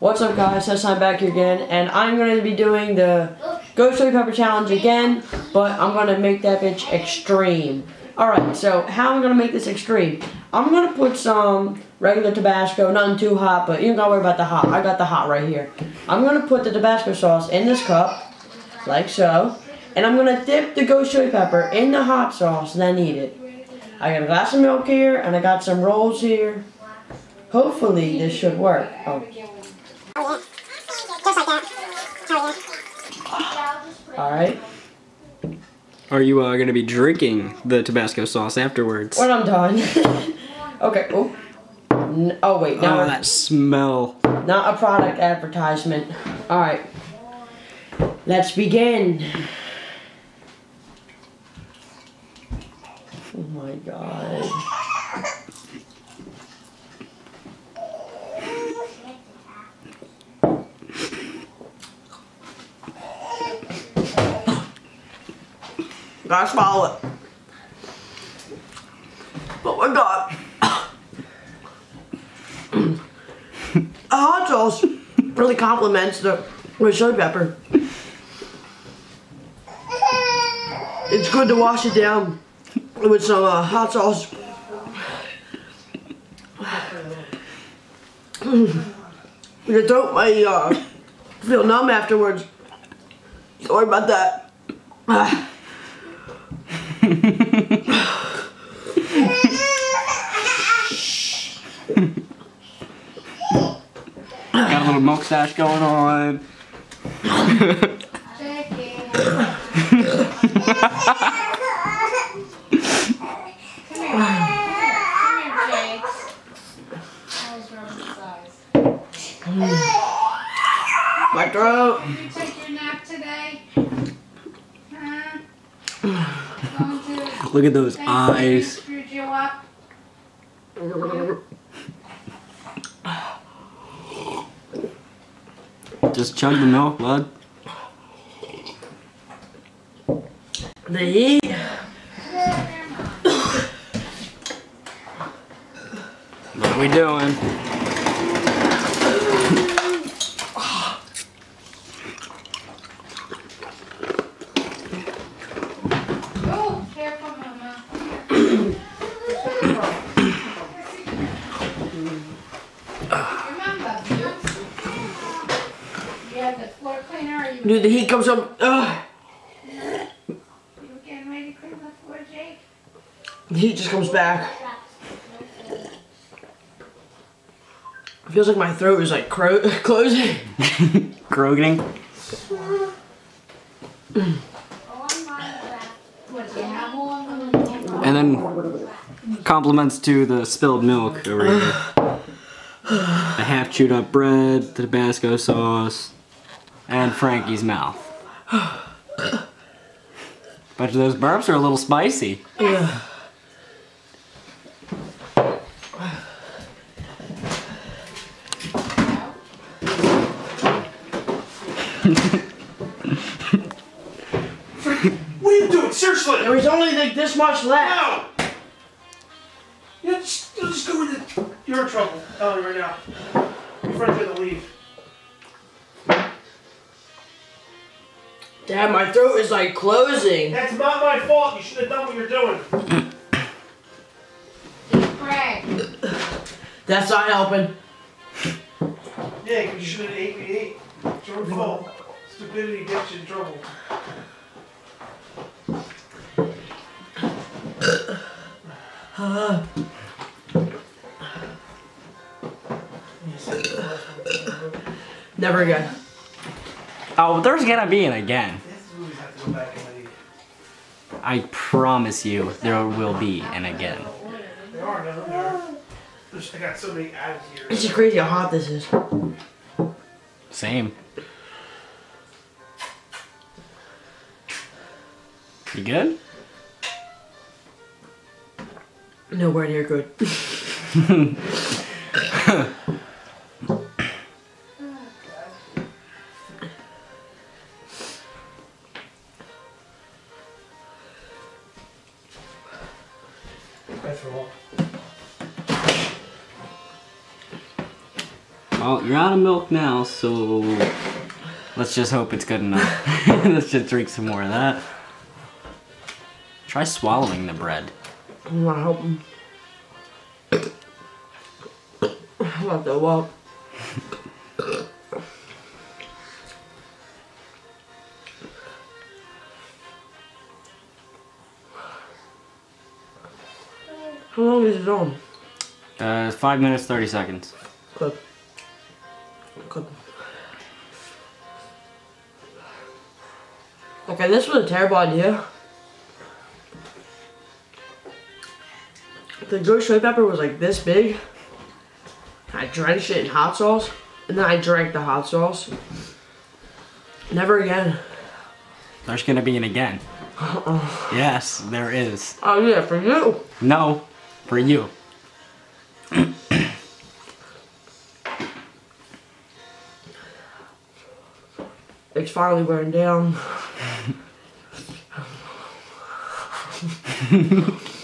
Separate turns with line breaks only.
What's up guys, Test Dine back here again, and I'm going to be doing the Ghost Chili Pepper Challenge again, but I'm going to make that bitch extreme. Alright, so how am I going to make this extreme? I'm going to put some regular Tabasco, nothing too hot, but you don't got to worry about the hot. I got the hot right here. I'm going to put the Tabasco sauce in this cup, like so, and I'm going to dip the Ghost Chili Pepper in the hot sauce, and then eat it. I got a glass of milk here, and I got some rolls here. Hopefully this should work. Oh. oh yeah. like Alright.
Are you uh, gonna be drinking the Tabasco sauce afterwards?
When I'm done. okay. Oh. N oh wait. Now
oh, that smell.
Not a product advertisement. All right. Let's begin. Oh my god. Gotta swallow it. Oh my god. A hot sauce really complements the red chili pepper. It's good to wash it down with some uh, hot sauce. Your throat might uh, feel numb afterwards. Worry about that.
Got a little stash going on.
My throat.
Did you take your nap today? Huh?
Look at those eyes.
You up?
Just chug the milk, bud.
The heat.
What are we doing?
Oh, careful, Mama. Remember, you you had the heat What are we doing, the floor cleaner or
Dude, the heat comes up. Ugh.
The
heat just comes back. It feels like my throat is like cro closing.
Groganing.
What, do you have one?
And then compliments to the spilled milk over here. The half chewed up bread, the Tabasco sauce, and Frankie's mouth. But those burps are a little spicy.
What are you doing? Seriously!
There was only like this much left.
No! You just, you just go in the... You're in trouble. I'm telling you right now. Your friend's gonna leave.
Dad, my throat is like closing.
That's not my fault. You should have done what you're doing.
Craig.
That's not helping.
Yeah, you should have ate what you ate. It's your fault. Stupidity gets you in trouble.
Never again.
Oh, there's gonna be an again.
This movies have to go back and eat.
I promise you there will be an again.
They are, no, they are. I got so many added here.
It's just crazy how hot this is.
Same. You good?
Nowhere near good.
Well, you're out of milk now, so let's just hope it's good enough. let's just drink some more of that. Try swallowing the bread.
I'm not helping. I'm about to walk. How long is it on?
Uh, five minutes, 30 seconds.
Good. Good. Okay, this was a terrible idea. The ghost chili pepper was like this big. I drenched it in hot sauce, and then I drank the hot sauce. Never again.
There's gonna be an again. Yes, there is.
Oh yeah, for you.
No, for you.
It's finally wearing down.